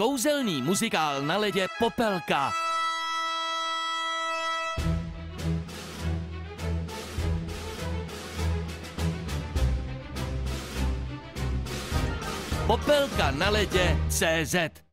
Kouzelný muzikál na ledě Popelka. Popelka na ledě CZ